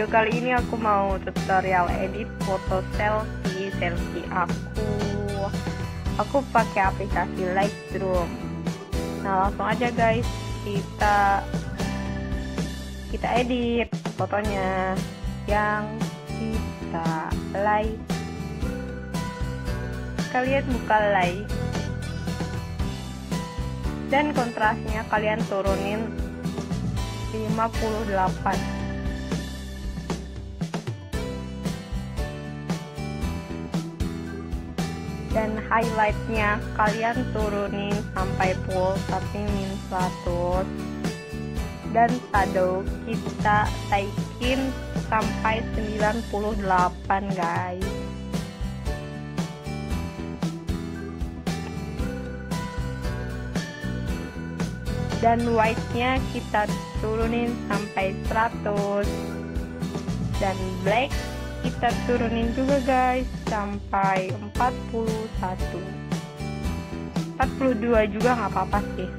video kali ini aku mau tutorial edit foto selfie selfie aku. Aku pakai aplikasi Lightroom. Nah langsung aja guys. Kita kita edit fotonya yang kita like. Kalian buka like. Dan kontrasnya kalian turunin 58 dan highlightnya kalian turunin sampai full tapi min 100 dan shadow kita taikin sampai 98 guys. Dan white nya kita turunin sampai 100 dan black kita turunin juga guys sampai 41 42 juga nggak apa-apa sih.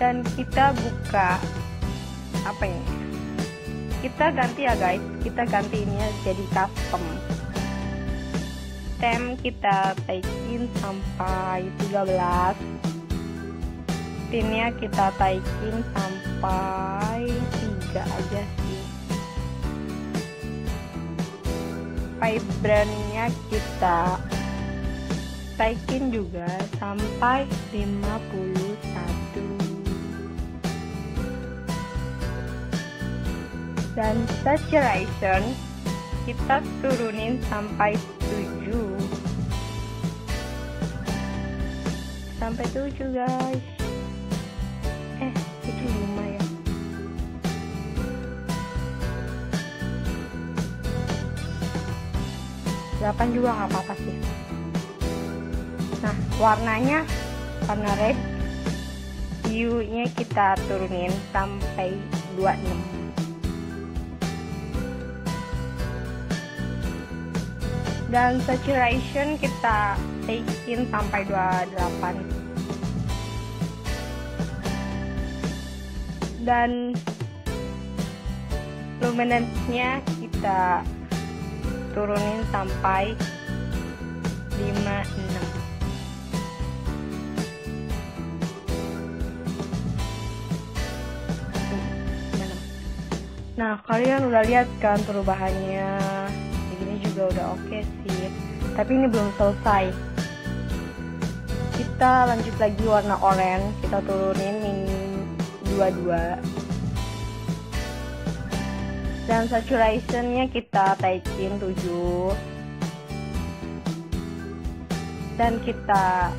Dan kita buka apa ini kita ganti ya guys. Kita ganti ini jadi custom. Tem kita taikin sampai 13 pinnya kita taikin sampai 3 aja sih vibrantnya kita taikin juga sampai 51 dan saturation kita turunin sampai 7 sampai 7 guys 8 juga nggak apa-apa sih. Nah warnanya warna red. Hue nya kita turunin sampai 26 dan saturation kita take in sampai 28 dan luminance-nya kita turunin sampai 56 Nah, kalian udah lihat kan perubahannya. Juga udah oke okay sih tapi ini belum selesai. Kita lanjut lagi warna oranye. Kita turunin ini 22 dan saturationnya kita taikin 7 dan kita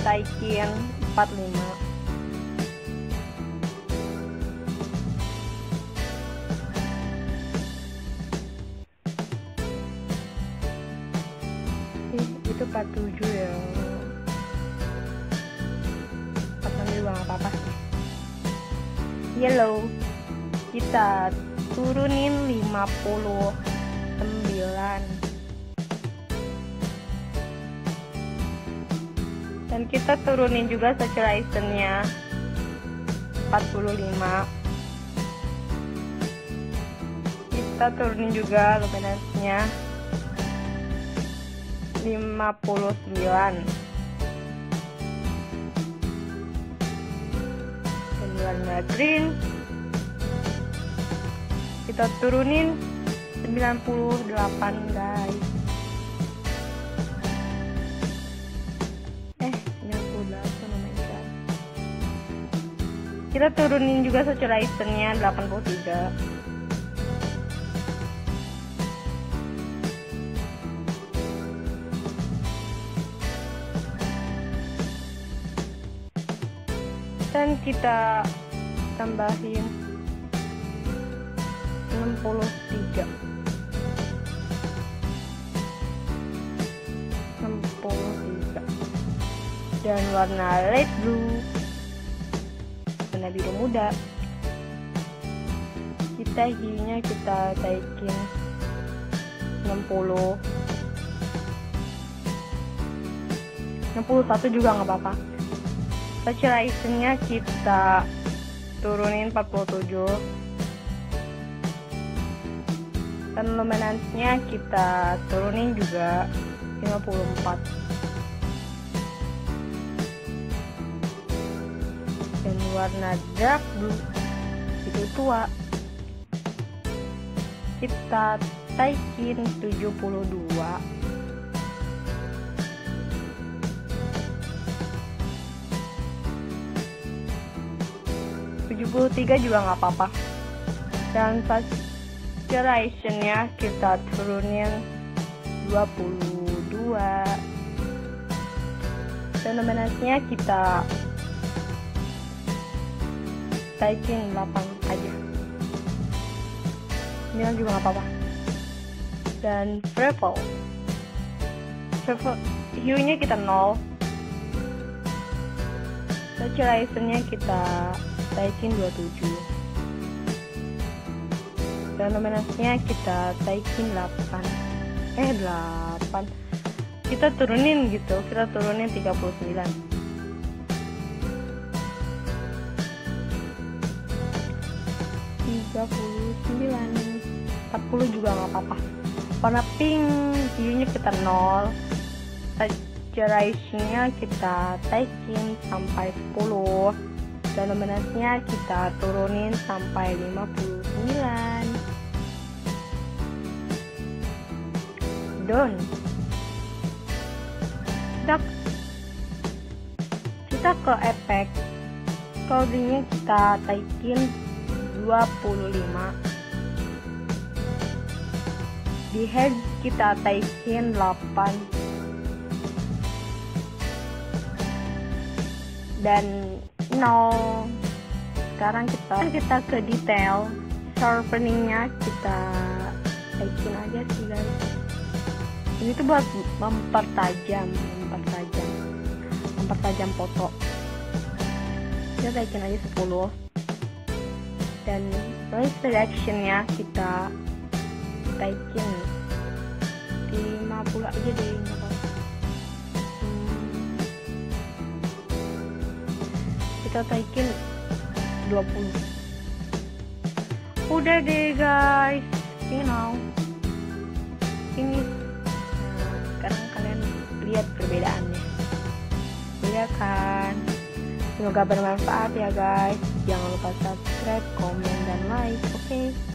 taikin 45 itu 47 ya. 46 juga gak apa-apa? Yellow kita turunin 59 dan kita turunin juga saturationnya 45 kita turunin juga luminance-nya 59 dan warna green kita turunin 98 guys. Eh 98 oh my god kita turunin juga saturationnya 83 dan kita tambahin 63 63 dan warna light blue. Warna biru muda. Kita hue kita taikin 60 61 juga nggak apa-apa. Saturationnya kita turunin 47 dan luminance-nya kita turunin juga 54 dan warna dark blue itu tua. Kita taikin 72 73 juga nggak apa-apa. Dan saturationnya kita turunin 22 dan luminance-nya kita taikin 8 aja. 9 juga nggak apa-apa. Dan travel travel hue-nya kita 0 saturation-nya kita taikin 27 dan luminance-nya kita taikin 8 eh 8 kita turunin gitu kita turunin 39 39 40 juga nggak apa-apa. Warna pink hue-nya kita 0 saturation-nya kita taikin sampai 10 dan luminance-nya kita turunin sampai 59 done kita kita ke efek. Clothingnya kita taikin 25 di head kita taikin 8 dan nol. Sekarang kita kita ke detail. Sharpeningnya kita naikin aja sih guys ini tuh buat mempertajam mempertajam mempertajam foto. Kita naikin aja 10 dan noise reactionnya kita naikin 50 aja deh kita taikin 20 udah deh guys. You know ini lihat perbedaannya. Beda kan? Semoga bermanfaat ya guys. Jangan lupa subscribe komen dan like oke? okay?